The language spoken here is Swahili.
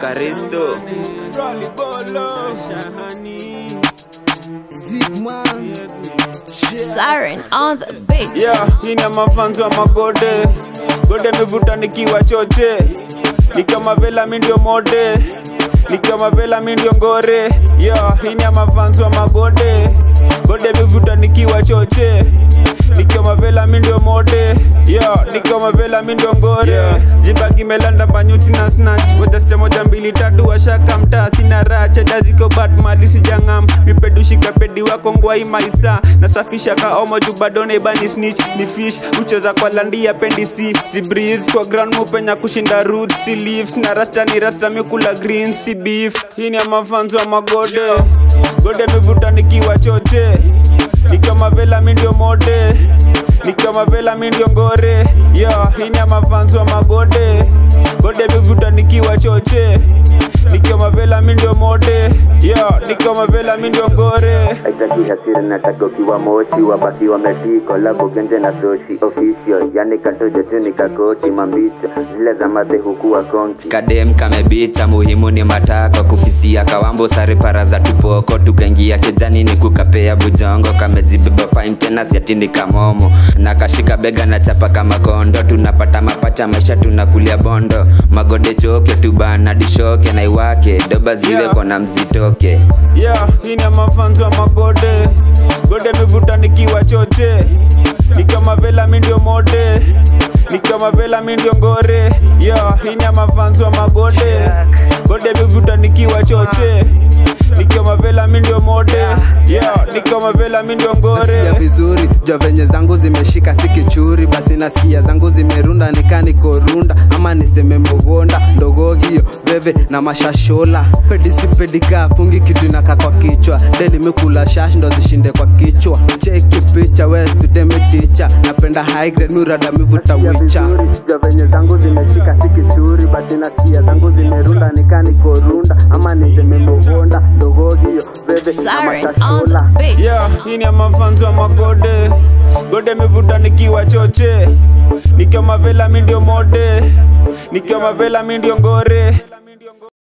Karisto. Siren on the beat. yeah, hii ni mafanzo wa magode. Gode mivuta nikiwa choche. Nikiwa mavela mi ndio mode. Nikiwa mavela mi ndio ngore. Yeah, hii ni mafanzo wa magode. Gode mivuta nikiwa choche. Nikiwa mavela mi ndio mode. Yeah, nikiwa mavela mi ndio ngore. yeah. Jibagi melanda banyuti na snatch wajasta moja mbili tatu washaka mtaa. Sina raha chada ziko bat mali sijangam mipedushika pedi wako ngwai maisa nasafisha kaomo juu bado nebani snitch ni fish. Ucheza kwa landia pendi si si breeze. Kwa ground mupenya kushinda root si leaves. Na rasta ni rasta mikula green si beef. Hii ni ya mafanzo wa magode. Gode mivuta nikiwa choche. Nikiwa mavela mi ndio mode nikiwa mavela mi ndio ngore. Yo hini ya mafanzo wa magode. Gode mivuta nikiwa choche. Nikiwa mavela mi yo nikiwa mavela mi ndio ngore. Haitaki hasira nataka ukiwa mochi wabaki wametiko kolabo genje na soshi official yani katoja tu nikakoti mambicha. Zile za madhe hukuwa konki. Kadem kamebita muhimu ni matako. Kufisia kawambo sare para za tupoko. Tukaingia kijani ni kukapea bujongo. Kamejibeba fine tena siatindi kamomo. Na kashika bega na chapa kama kondo. Tunapata mapacha maisha tunakulia bondo. Magode choke tubana dishoke na iwake. Doba ziwe Yeah. kona mzitoke yeah, hii ni ya mafanzo wa magode. Gode mivuta nikiwa choche. Nikiwa mavela mi ndio mode. Nikiwa mavela mi ndio ngore. Yeah, hii ni ya mafanzo wa magode. Gode mivuta nikiwa choche. Nikiwa mavela mi ndio mode. Yeah, nikiwa mavela mi ndio nasikia vizuri jua venye zangu zimeshika si kichuri. Basi nasikia zangu zimerunda nikani korunda ama niseme mbogonda mogonda ndogogio veve na mashashola. Pedisipedika fungi kitu inaka kwa kichwa. Deli mikula shash ndo zishinde kwa kichwa. Cheki picha westudemeticha napenda high grade nurada mivuta wicha venye zangu zimeshika si kizuri basi nasikia zangu zimerunda nikani korunda ama niseme mogonda ndogogio veve na Siren on mashashola yeah, hii ni ya mafanzo wa magode. Gode mivuta nikiwa choche. Nikiwa mavela mindio mode. Nikiwa mavela mindio ngore Indian